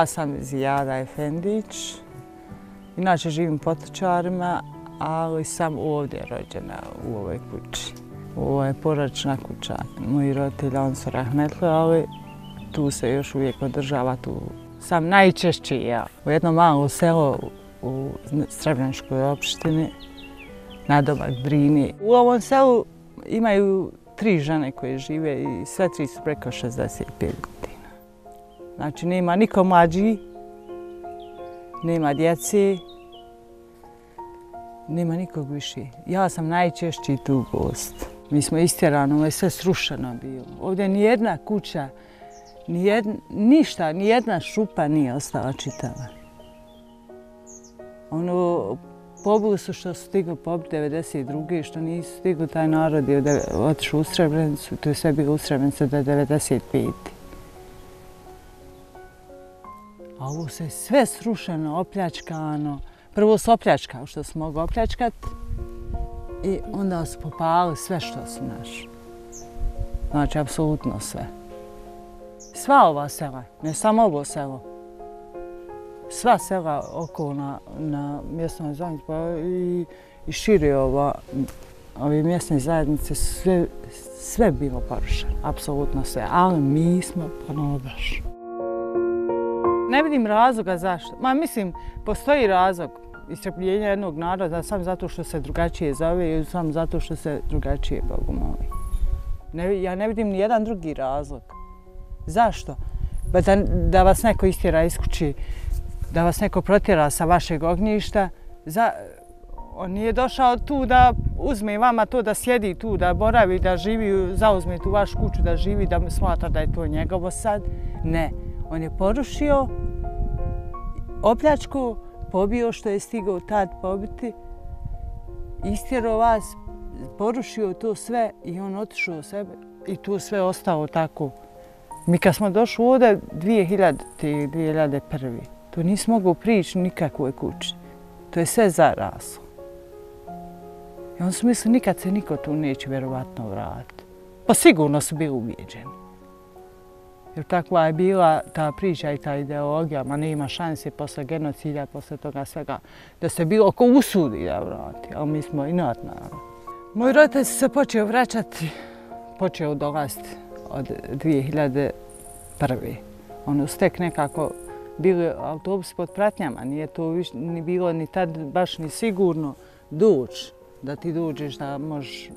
Ja sam Zijada Efendić. Inače živim pod Potočarima, ali sam ovdje rođena u ovoj kući. Ovo je poračna kuća. Moji roditelji, on su rahmetli, ali tu se još uvijek održava. Tu sam najčešći ja. U jednom malom selu u Srebreničkoj opštini, na domak Drini. U ovom selu imaju tri žene koje žive i sve tri su preko 65 godina. Znači, nema niko mlađi, nema djece, nema nikog više. Ja sam najčešći tu gost. Mi smo istjerani, ovo je sve srušeno bilo. Ovdje ni jedna kuća, ni jedna, ništa, ni jedna šupa nije ostala čitava. Ono, pobili su što su stigli pobiti 92. što nisu stigli, taj narod je otišao u Srebrenicu, to je sve bilo u Srebrenicu do 95. A ovo se sve srušeno, opljačkano. Prvo su opljačkao što su mogu opljačkat i onda su popali sve što su naš. Znači, apsolutno sve. Sva ova sela, ne samo ovo selo, sva sela oko na, na mjesnoj zajednici pa i, i šire ova, ove mjesne zajednice, sve, sve bilo porušeno, apsolutno sve, ali mi smo ponovo baš. Ne vidim razloga zašto. Ma mislim, postoji razlog istrpljenja jednog naroda sam zato što se drugačije zove i sam zato što se drugačije Bogu moli. Ne, ja ne vidim ni jedan drugi razlog. Zašto? Ba da, da vas neko istjera iz kući, da vas neko protjera sa vašeg ognjišta, za, on nije došao tu da uzme vama to da sjedi tu, da boravi, da živi, zauzme tu vašu kuću, da živi, da smatra da je to njegovo sad. Ne, on je porušio opljačku, pobio što je stigao tad pobiti, istjerao vas, porušio to sve i on otišao u sebe i tu sve ostao tako. Mi kad smo došli ovdje 2000. 2001. To nismo mogli prići nikakvoj kući. To je sve zaraslo. I on su mislili nikad se niko tu neće vjerovatno vratiti. Pa sigurno su bili ubijeđeni. Jer takva je bila ta priča i ta ideologija, ma nema šanse posle genocida, posle toga svega, da se bilo ko usudi da vrati, ali mi smo inat narod. Moj roditelj se počeo vraćati, počeo dolaziti od 2001. Ono stek nekako bili autobus pod pratnjama, nije to viš, ni bilo ni tad baš ni sigurno duć, da ti duđeš da možeš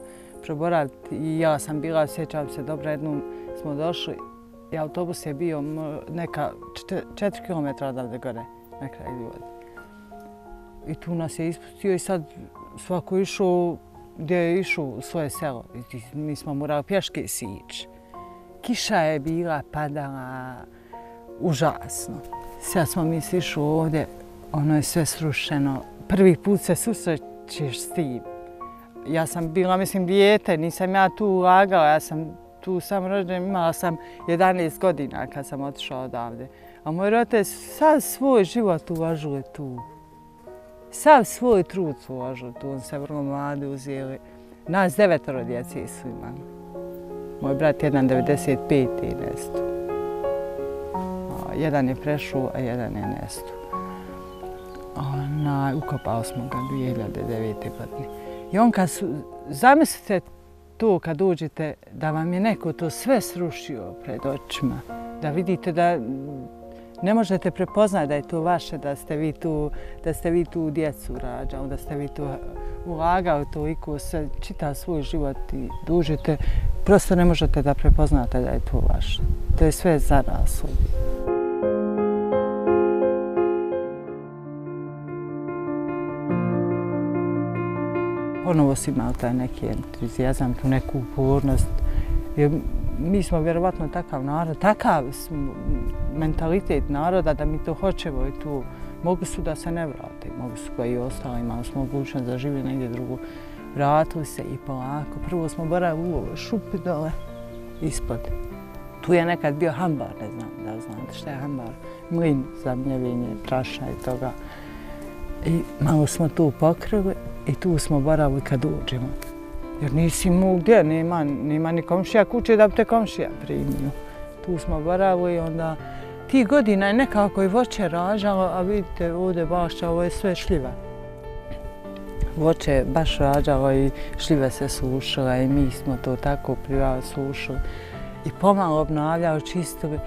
proboraviti. I ja sam bila, sjećam se dobro, jednom smo došli i autobus je bio neka 4 km odavde gore, na kraju ljudi. I tu nas je ispustio i sad svako išao gdje je išao u svoje selo. I mi smo morali pješke sići. Kiša je bila, padala, užasno. Sad smo mi sišu ovdje, ono je sve srušeno. Prvi put se susrećeš s tim. Ja sam bila, mislim, dijete, nisam ja tu ulagala, ja sam tu sam rođen, imala sam 11 godina kad sam otišla odavde. A moj roditelj sav svoj život uvažuje tu. Sav svoj trud su uvažili tu. On se vrlo mladi uzijeli. Nas devetoro djece su imali. Moj brat je jedan 95. i nestu. Jedan je prešao, a jedan je nestu. Ona, ukopao smo ga 2009. godine. I on kad su, zamislite to kad dođete da vam je neko to sve srušio pred očima, da vidite da ne možete prepoznati da je to vaše, da ste vi tu, da ste vi tu djecu rađali, da ste vi tu ulagao toliko, i se čita svoj život i dužite, prosto ne možete da prepoznate da je to vaše. To je sve zaraslo. Ponovo si imao taj neki entuzijazam, tu neku upornost. Jer mi smo vjerovatno takav narod, takav smo mentalitet naroda da mi to hoćemo i tu mogu su da se ne vrate, mogu su koji i ostali, imali smo mogućnost da živi negdje drugo. Vratili se i polako. Prvo smo boravili u ovoj šupi dole, ispod. Tu je nekad bio hambar, ne znam da znate šta je hambar. Mlin za mljevinje, prašna i toga. I malo smo tu pokrili I tu smo boravili kad uđemo. Jer nisi mu gdje, nema, nema ni komšija kuće da bi te komšija primio. Tu smo boravili i onda ti godina je nekako i voće rađalo, a vidite ovdje baš ovo je sve šljiva. Voće je baš rađalo i šljive se sušila i mi smo to tako privalo sušili. I pomalo obnavljao, čistili.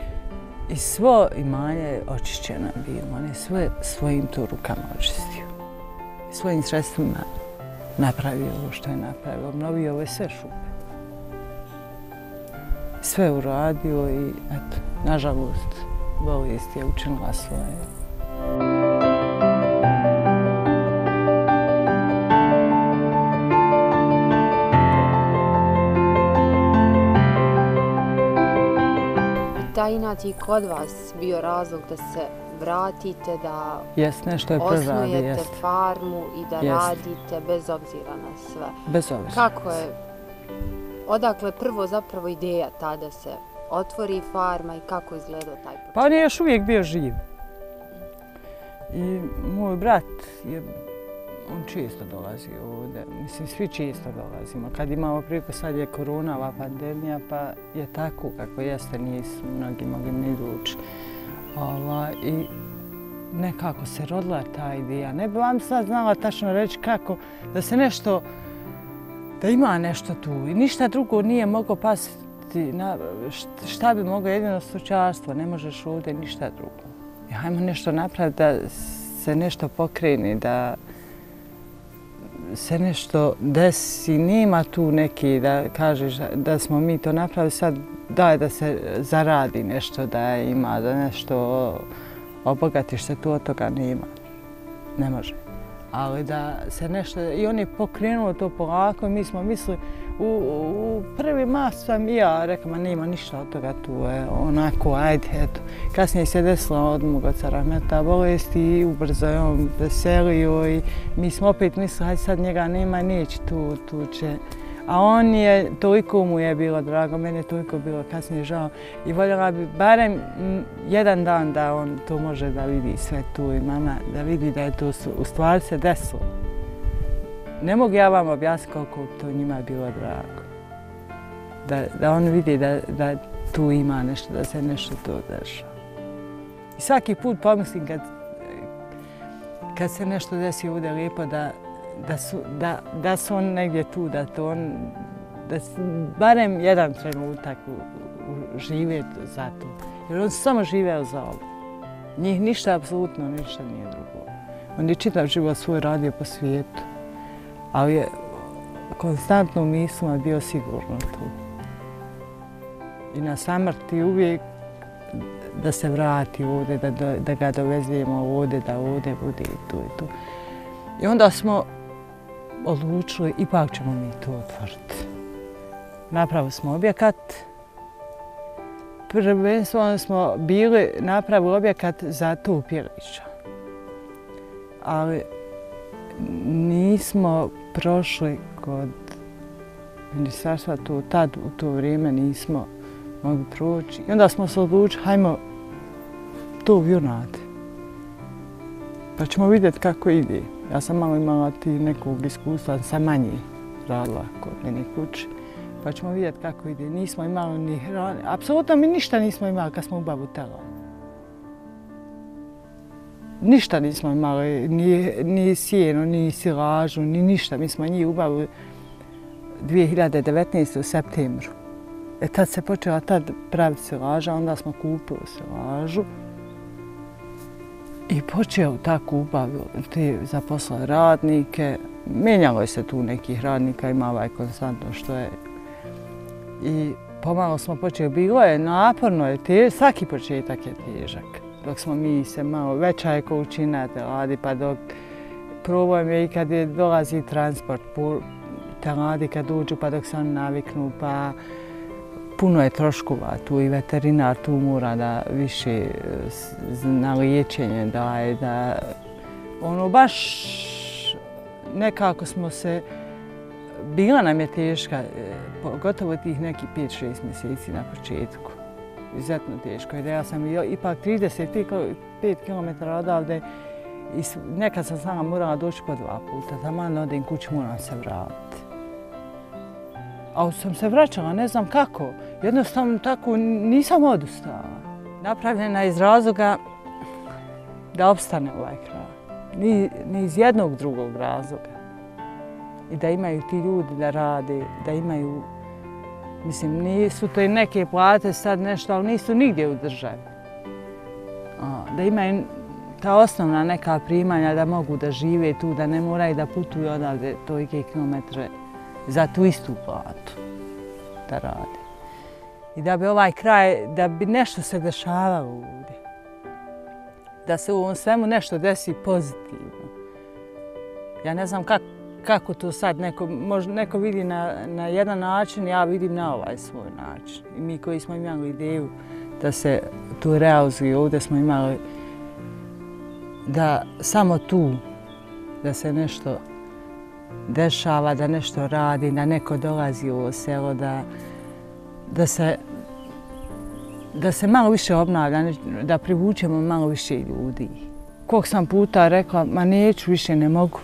I svo imanje je očišćeno bilo. On je sve svojim tu rukama očistio. Svojim sredstvima napravio ovo što je napravio. Obnovio ove sve šupe. Sve uradio i eto, nažalost, bolest je učinila svoje. Da inat i kod vas bio razlog da se vratite, da jest, nešto je osnujete jest. farmu i da Jest. radite bez obzira na sve. Bez obzira. Kako je, odakle prvo zapravo ideja ta da se otvori farma i kako je izgledao taj početak? Pa on je još uvijek bio živ. I moj brat je, on često dolazi ovdje. Mislim, svi često dolazimo. Kad imamo priliku, sad je korona, ova pandemija, pa je tako kako jeste, nisu mnogi mogli ni doći. Ova, I nekako se rodila ta ideja. Ne bi vam sad znala tačno reći kako, da se nešto, da ima nešto tu. I ništa drugo nije moglo pasiti na, šta bi moglo jedino stočarstvo, ne možeš ovdje ništa drugo. I hajmo nešto napraviti da se nešto pokreni, da se nešto desi, nema tu neki da kažeš da- smo mi to napravili, sad daj da se zaradi nešto, da ima, da nešto obogatiš se, tu od toga nema. Ne može. Ali da se nešto, i on je pokrenuo to polako, mi smo mislili, u, u prvi mas sam i ja rekao, ma nema ništa od toga tu, je, onako, ajde, eto. Kasnije se desila od moga carahmeta bolest i ubrzo je on veselio i mi smo opet mislili, hajde sad njega nema, neće tu, tu će. A on je, toliko mu je bilo drago, mene je toliko bilo kasnije žao i voljela bi barem jedan dan da on to može da vidi sve tu i mama da vidi da je to su- u stvari se desilo. Ne mogu ja vam objasniti koliko bi to njima bilo drago. Da, da on vidi da, da tu ima nešto, da se nešto to dešava. I svaki put pomislim kad, kad se nešto desi ovdje lijepo da, da, su, da, da su on negdje tu, da to on, da barem jedan trenutak u, u, žive za to. Jer on samo živeo za ovo. Njih ništa, apsolutno ništa nije drugo. On je čitav život svoj radio po svijetu, ali je konstantno u mislima bio sigurno tu. I na samrti uvijek da se vrati ovdje, da, da, da ga dovezemo ovdje, da ovdje bude i tu i tu. I onda smo odlučili, ipak ćemo mi to otvoriti. Napravili smo objekat. Prvenstveno smo bili napravili objekat za tu pjelića. Ali nismo prošli kod ministarstva tu, tad u to vrijeme nismo mogli proći. I onda smo se odlučili, hajmo to u Junadi. Pa ćemo vidjeti kako ide. Ja sam malo imala ti nekog iskustva, sam manje radila kod mene kući. Pa ćemo vidjeti kako ide. Nismo imali ni hrane. Apsolutno mi ništa nismo imali kad smo u babu telo. Ništa nismo imali, ni, ni sjeno, ni silažu, ni ništa. Mi smo njih ubavili 2019. u septembru. E tad se počela tad praviti silaža, onda smo kupili silažu. I počeo tako ubavio te zaposlene radnike. Mijenjalo je se tu nekih radnika, ima ovaj konstantno što je. I pomalo smo počeli, bilo je naporno, je te, svaki početak je težak. Dok smo mi se malo, veća je količina teladi, pa dok problem je i kad je dolazi transport, teladi kad uđu, pa dok se oni naviknu, pa puno je troškova tu i veterinar tu mora da više e, na liječenje daje, da ono baš nekako smo se, bila nam je teška, e, pogotovo tih nekih 5-6 mjeseci na početku. Izuzetno teško, jer ja sam ipak 35 km odavde i nekad sam sama morala doći po dva puta, taman odem kući moram se vratiti. A sam se vraćala, ne znam kako. Jednostavno tako nisam odustala. napravljena iz razloga da opstane ovaj kraj. Ni, ni iz jednog drugog razloga. I da imaju ti ljudi da rade, da imaju, mislim, nisu to i neke plate sad nešto, ali nisu nigdje u državi. da imaju ta osnovna neka primanja da mogu da žive tu, da ne moraju da putuju odavde tolike kilometre za tu istu platu da rade. I da bi ovaj kraj, da bi nešto se dešavalo ovdje. Da se u ovom svemu nešto desi pozitivno. Ja ne znam kako, kako to sad neko, možda neko vidi na, na jedan način, ja vidim na ovaj svoj način. I mi koji smo imali ideju da se tu realizuje, ovdje smo imali da samo tu, da se nešto dešava, da nešto radi, da neko dolazi u ovo selo, da, da se da se malo više obnavlja, da privučemo malo više ljudi. Kog sam puta rekla, ma neću više, ne mogu.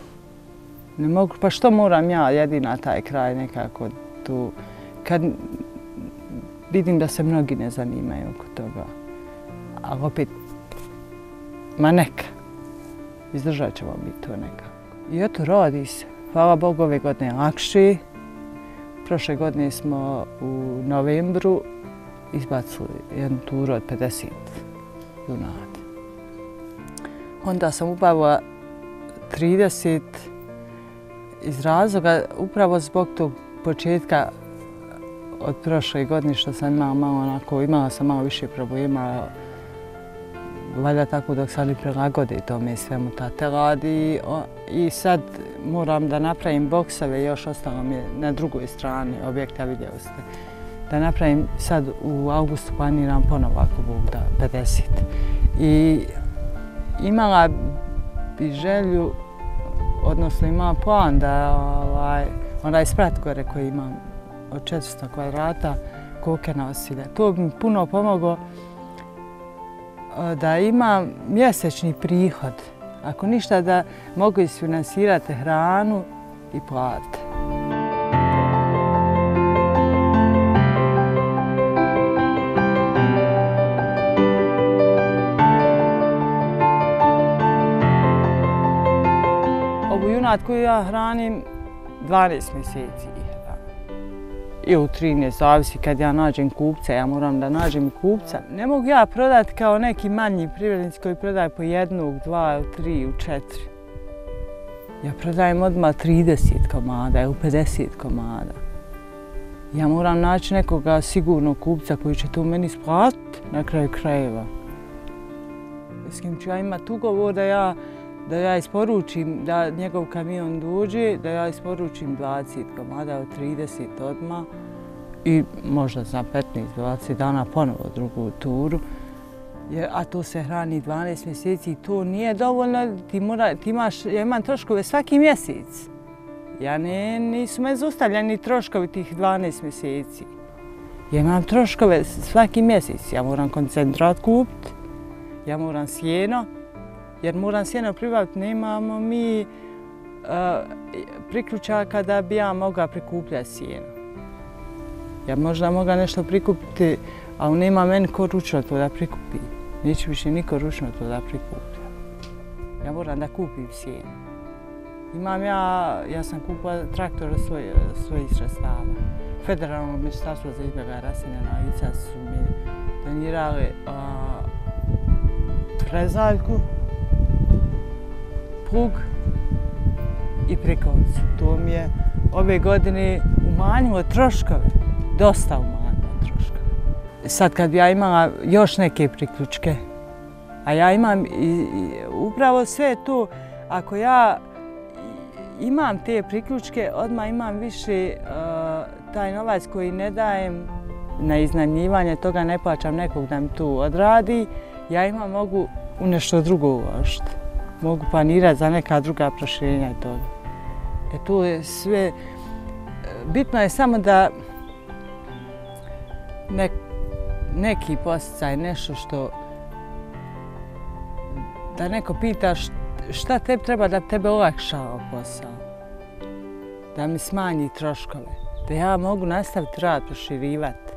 Ne mogu, pa što moram ja jedina taj kraj nekako tu, kad vidim da se mnogi ne zanimaju oko toga. Ali opet, ma neka, izdržat ćemo mi to nekako. I eto, radi se. Hvala Bogu, ove godine je lakše. Prošle godine smo u novembru izbacili jednu turu od 50 junadi. Onda sam ubavila 30 iz razloga, upravo zbog tog početka od prošle godine što sam imala malo onako, imala sam malo više problema, valjda tako dok sad i prilagode tome svemu tate radi. I sad moram da napravim boksove, još ostalo mi je na drugoj strani objekta, vidjeli ste. Da napravim sad u augustu planiram ponovo ako Bog da 50. I imala bi želju, odnosno ima plan da ovaj, onaj sprat gore koji imam od 400 kvadrata koke nasilja. To bi mi puno pomoglo eh, da imam mjesečni prihod. Ako ništa da mogu isfinansirati hranu i plate. Ovu koju ja hranim 12 mjeseci i u 13, zavisi kad ja nađem kupca, ja moram da nađem kupca. Ne mogu ja prodati kao neki manji privrednici koji prodaje po jednog, dva, tri, u četiri. Ja prodajem odmah 30 komada, u 50 komada. Ja moram naći nekoga sigurnog kupca koji će to meni splatiti na kraju krajeva. S kim ću ja imati ugovor da ja da ja isporučim, da njegov kamion duđe, da ja isporučim 20 komada od 30 odma i možda za 15-20 dana ponovo drugu turu. A to se hrani 12 mjeseci i to nije dovoljno. Ti, mora, ti imaš, ja imam troškove svaki mjesec. Ja ne, nisu me zustavljeni troškovi tih 12 mjeseci. Ja imam troškove svaki mjesec. Ja moram koncentrat kupiti, ja moram sjeno, jer moram sjeno pribaviti, nemamo mi e, priključaka da bi ja mogla prikupljati sjeno. Ja možda mogla nešto prikupiti, ali nema meni ko ručno to da prikupi. Neće više niko ručno to da prikuplja. Ja moram da kupim sjeno. Imam ja, ja sam kupila traktor od svoj, svojih sredstava. Federalno ministarstvo za izbjega raseljena lica su mi donirali uh, prezaljku, plug i prikolicu. To mi je ove godine umanjilo troškove, dosta umanjilo troškove. Sad kad bi ja imala još neke priključke, a ja imam i, upravo sve to, ako ja imam te priključke, odmah imam više uh, taj novac koji ne dajem na iznajmljivanje, toga ne plaćam nekog da mi tu odradi, ja imam mogu u nešto drugo uložiti mogu planirati za neka druga proširenja i to. E to je sve, e, bitno je samo da nek, neki posticaj, nešto što, da neko pita šta tebi treba da tebe olakšava ovaj posao, da mi smanji troškove, da ja mogu nastaviti rad, proširivati.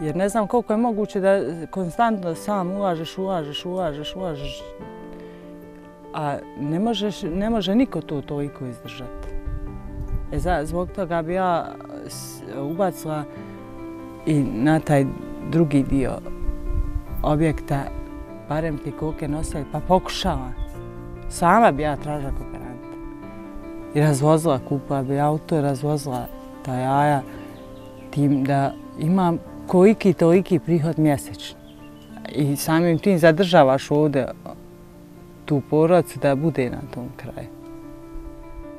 Jer ne znam koliko je moguće da konstantno sam ulažeš, ulažeš, ulažeš, ulažeš. A ne, možeš, ne može niko to toliko izdržati. E, za, zbog toga bi ja ubacila i na taj drugi dio objekta barem ti koke nosili, pa pokušala. Sama bi ja tražila kooperanta. I razvozila, kupila bi auto i razvozila ta jaja tim da imam koliki toliki prihod mjesečno. I samim tim zadržavaš ovdje tu porodicu da bude na tom kraju.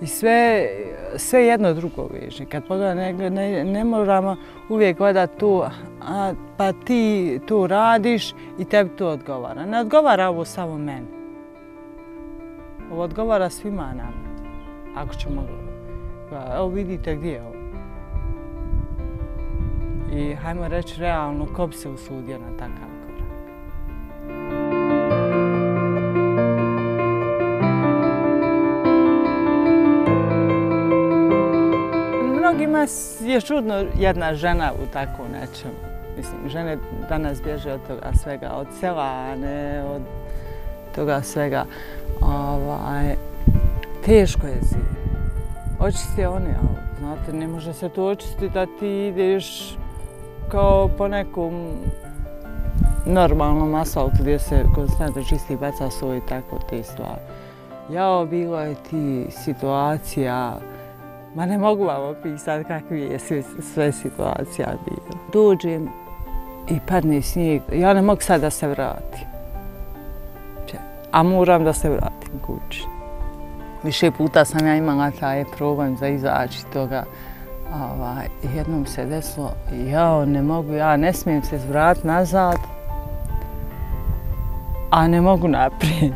I sve, sve jedno drugo veže. Kad pogledam, ne, ne, ne moramo uvijek gledati to, a, pa ti to radiš i tebi to odgovara. Ne odgovara ovo samo meni. Ovo odgovara svima nama. Ako ćemo... Pa, evo vidite gdje je ovo. I hajmo reći realno, ko bi se usudio na takav Mnogima je čudno jedna žena u takvom nečemu. Mislim, žene danas bježe od toga svega, od sela, a ne od toga svega. Ovaj, teško je zi. Očisti oni, ali znate, ne može se to očistiti da ti ideš kao po nekom normalnom asfaltu gdje se konstantno čisti baca svoj i tako te stvari. Jao, bilo je ti situacija, ma ne mogu vam opisati kakvi je sve, sve situacija bilo. Dođem i padne snijeg, ja ne mogu sad da se vratim. A moram da se vratim kući. Više puta sam ja imala taj problem za izaći toga ovaj, jednom se desilo, jao, ne mogu, ja ne smijem se zvrat nazad, a ne mogu naprijed.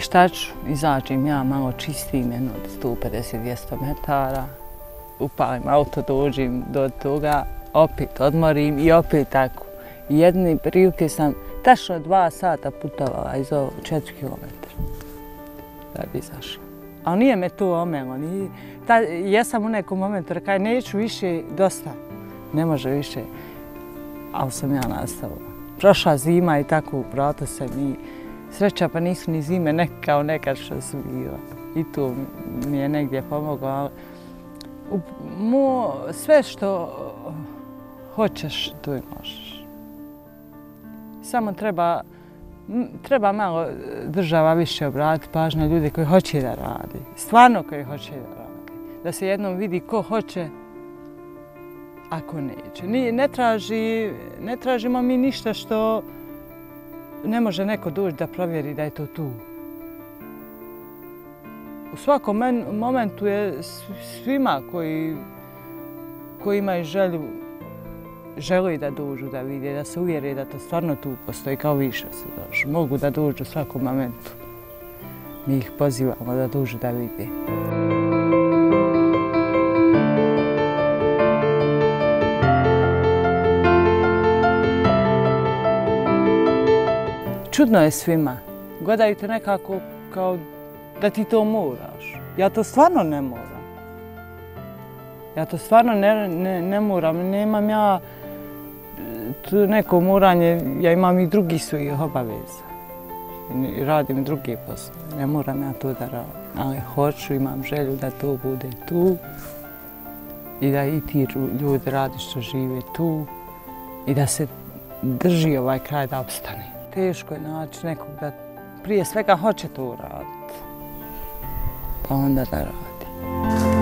I šta ću? Izađem ja, malo čistim jedno od 150-200 metara, upalim auto, dođem do toga, opet odmorim i opet tako. Jedne prilike sam tačno dva sata putovala iz ovog 4 km da bi izašla. Ali nije me to omelo. Nije, ta, ja sam u nekom momentu rekao, neću više, dosta. Ne može više. Ali sam ja nastavila. Prošla zima i tako vrata se mi. Sreća pa nisu ni zime nek, kao nekad što su bila. I to mi je negdje pomoglo. Ali mo, sve što hoćeš, to i možeš. Samo treba treba malo država više obrati pažnju ljudi koji hoće da radi. Stvarno koji hoće da radi. Da se jednom vidi ko hoće, ako neće. Ni, ne, traži, ne tražimo mi ništa što ne može neko doći da provjeri da je to tu. U svakom momentu je svima koji, koji imaju želju želi da dođu da vide, da se uvjeri da to stvarno tu postoji kao više se dođu. Mogu da dođu u svakom momentu. Mi ih pozivamo da dođu da vide. Čudno je svima. Gledaju te nekako kao da ti to moraš. Ja to stvarno ne moram. Ja to stvarno ne, ne, ne moram. Nemam ja e, tu neko moranje, ja imam i drugi svojih obaveza. Radim drugi posao, ne moram ja to da radim. Ali hoću, imam želju da to bude tu i da i ti ljudi radi što žive tu i da se drži ovaj kraj da obstane. Teško je naći nekog da prije svega hoće to uraditi, pa onda da radi.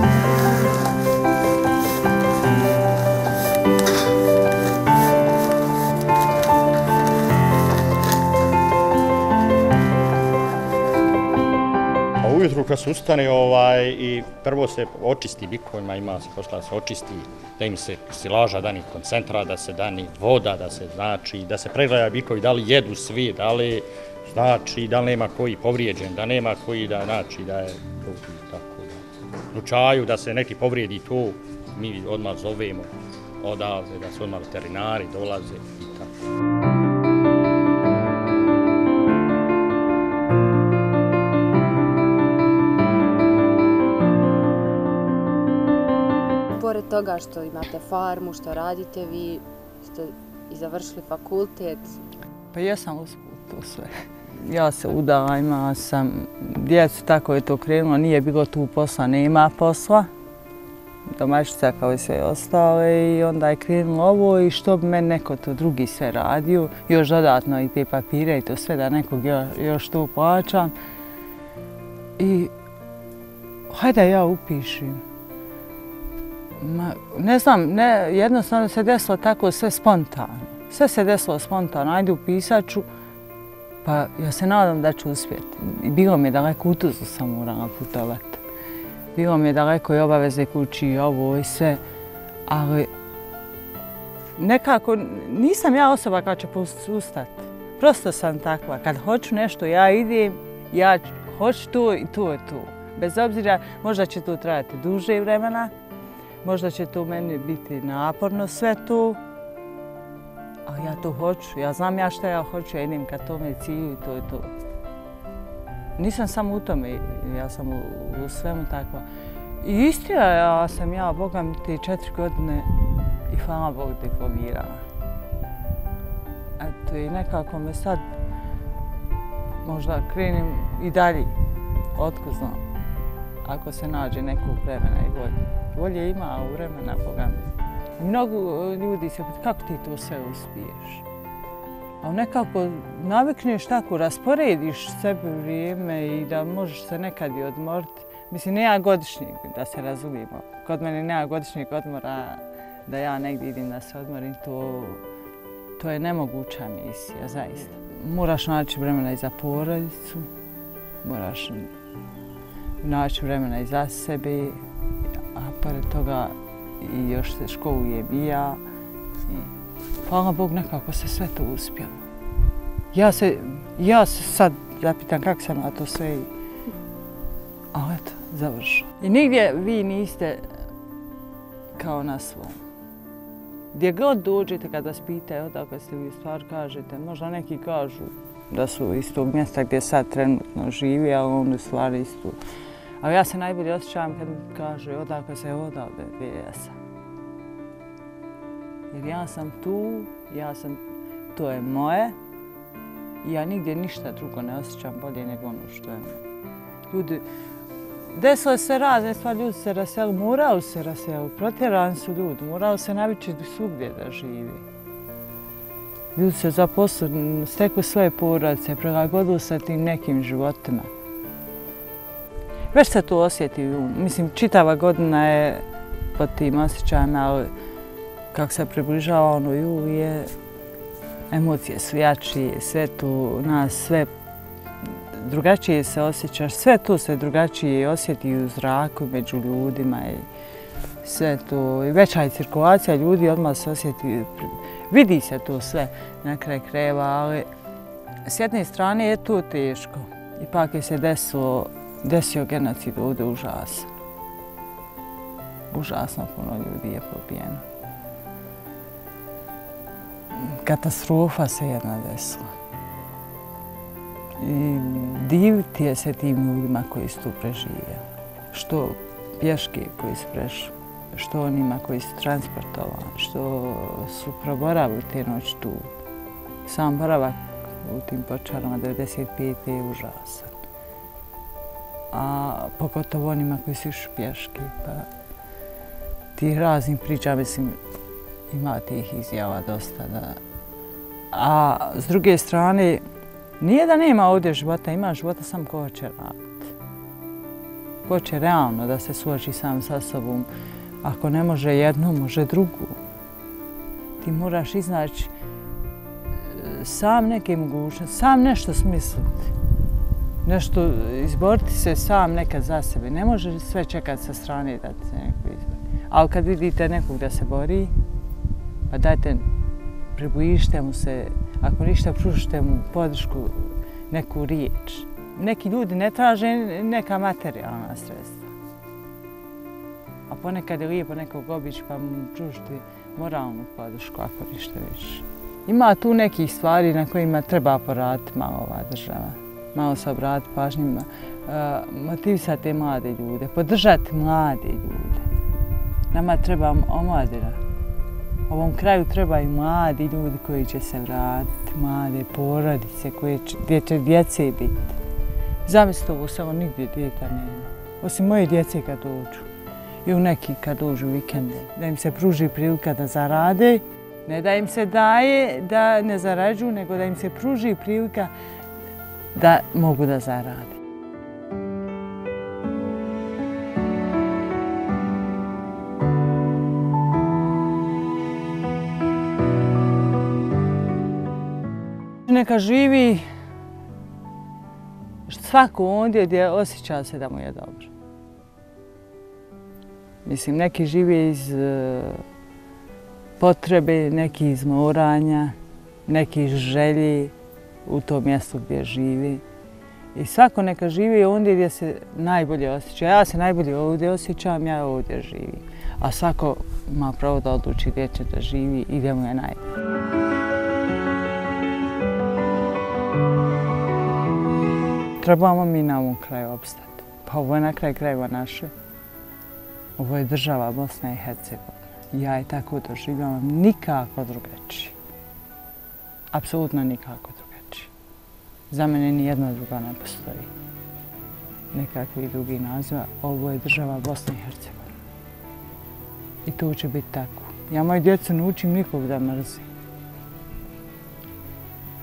Ujutru kad se ustane ovaj, i prvo se očisti bikovima, ima se pošto se očisti, da im se silaža dani koncentra, da se dani voda, da se znači, da se pregleda bikovi, da li jedu svi, da li znači, da li nema koji povrijeđen, da nema koji da znači da je tako da. Slučaju da se neki povrijedi to, mi odmah zovemo odavde, da se odmah veterinari dolaze i tako. Toga što imate farmu, što radite vi, ste i završili fakultet. Pa jesam usput to sve. Ja se udala, imala sam djecu, tako je to krenulo, nije bilo tu posla, nema posla. Domaćica kao i sve ostale i onda je krenulo ovo i što bi me neko to drugi sve radio, još dodatno i te papire i to sve da nekog još to plaćam. I hajde ja upišim. Ma, ne znam, ne, jednostavno se desilo tako sve spontano. Sve se desilo spontano, ajde upisaću, pa ja se nadam da ću uspjeti. I bilo mi je daleko u Tuzlu sam morala putovati. Bilo mi je daleko i obaveze kući i ovo i sve, ali nekako nisam ja osoba koja će postati. Prosto sam takva. Kad hoću nešto, ja idem, ja hoću to i to je to. Bez obzira, možda će to trajati duže vremena, možda će to meni biti naporno sve to, ali ja to hoću. Ja znam ja šta ja hoću, ja idem ka tome cilju i to je to. Nisam samo u tome, ja sam u, u svemu takva. I istina, ja sam ja, Boga mi, te četiri godine i hvala Bog diplomirala. Eto, i nekako me sad možda krenim i dalje, otko znam, ako se nađe nekog vremena i godine. Volje ima, a vremena, Boga mi. Mnogo e, ljudi se pita kako ti to sve uspiješ. A nekako navikneš tako, rasporediš sebe vrijeme i da možeš se nekad i odmoriti. Mislim, nema godišnjeg da se razumimo. Kod mene nema godišnjeg odmora da ja negdje idem da se odmorim. To, to je nemoguća misija, zaista. Moraš naći vremena i za porodicu, moraš naći vremena i za sebe, a pored toga i još se školuje bija. I, hvala Bog, nekako se sve to uspjelo. Ja se, ja se sad zapitam kako sam na to sve i... Ali eto, završeno. I nigdje vi niste kao na svom. Gdje god dođete kad vas pitaju odakle ste vi stvar kažete, možda neki kažu da su iz tog mjesta gdje sad trenutno živi, ali on u stvari istu. Ali ja se najbolje osjećam kad mi kaže odakle se odavde gdje ja sam. Jer ja sam tu, ja sam, to je moje. I ja nigdje ništa drugo ne osjećam bolje nego ono što je moje. Ljudi, desilo se razne stvari, ljudi se raseli, morali se raseli, protjerani su ljudi, morali se navići svugdje da živi. Ljudi se zaposlili, stekli svoje porodice, prilagodili se tim nekim životima. Već se to osjeti, mislim, čitava godina je pod tim osjećajima, ali kako se približava ono jul je, emocije su jači, sve tu nas, sve drugačije se osjećaš, sve to se drugačije osjeti u zraku među ljudima i sve to. I veća je cirkulacija ljudi, odmah se osjeti, vidi se to sve na kraj kreva, ali s jedne strane je to teško. Ipak je se desilo, desio genocid ovdje užasan. Užasno puno ljudi je pobijeno. Katastrofa se jedna desila i diviti je se tim ljudima koji su tu preživjeli. Što pješke koji su prešli, što onima koji su transportovani, što su proboravili te noć tu. Sam boravak u tim počarama 95. je užasan. A pogotovo onima koji su išli pješki. Pa ti raznih priča, mislim, ima tih izjava dosta. Da... A s druge strane, Nije da nema ovdje života, ima života sam ko će raditi. Ko će realno da se suoči sam sa sobom. Ako ne može jednu, može drugu. Ti moraš iznaći e, sam neke mogućnosti, sam nešto smisliti. Nešto izboriti se sam nekad za sebe. Ne može sve čekati sa strane da se neko izbori. Ali kad vidite nekog da se bori, pa dajte, približite mu se, ako ništa, pružite mu podršku, neku riječ. Neki ljudi ne traže neka materijalna sredstva. A ponekad je lijepo nekog obići pa mu pružiti moralnu podršku, ako ništa više. Ima tu nekih stvari na kojima treba poraditi malo ova država. Malo se obratiti pažnjima. Eh, motivisati te mlade ljude, podržati mlade ljude. Nama treba omladina Ovom kraju treba i mladi ljudi koji će se vratiti, mlade porodice koje će, gdje će djece biti. Zamislite ovo samo nigdje djeta nema. Osim moje djece kad dođu. I u neki kad dođu vikende. Da im se pruži prilika da zarade. Ne da im se daje da ne zarađuju, nego da im se pruži prilika da mogu da zarade. Neka živi svako ondje gdje osjeća se da mu je dobro. Mislim, neki žive iz e, potrebe, neki iz moranja, neki iz želji u to mjesto gdje živi. I svako neka živi ondje gdje se najbolje osjeća. Ja se najbolje ovdje osjećam, ja ovdje živim. A svako ima pravo da odluči gdje će da živi i gdje mu je najbolje. Trebamo mi na ovom kraju obstati. Pa ovo je na kraj krajeva naše. Ovo je država Bosna i Hercegovina. Ja je tako doživljavam nikako drugačije. Apsolutno nikako drugačije. Za mene ni jedna druga ne postoji. Nekakvi drugi naziva. Ovo je država Bosna i Hercegovina. I to će biti tako. Ja moju djecu ne učim nikog da mrzi.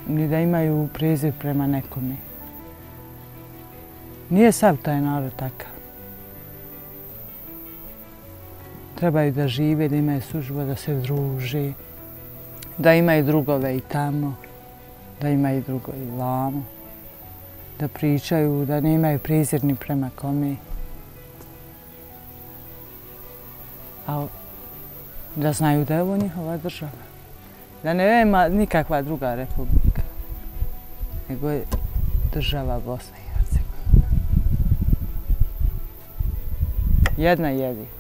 Ni da imaju prezir prema nekome. Nije sav taj narod takav. Trebaju da žive, da imaju službu, da se druže, da imaju drugove i tamo, da imaju drugo i vamo, da pričaju, da ne imaju prizirni prema kome. A da znaju da je ovo njihova država. Da ne ima nikakva druga republika, nego je država Bosne jedna jedina.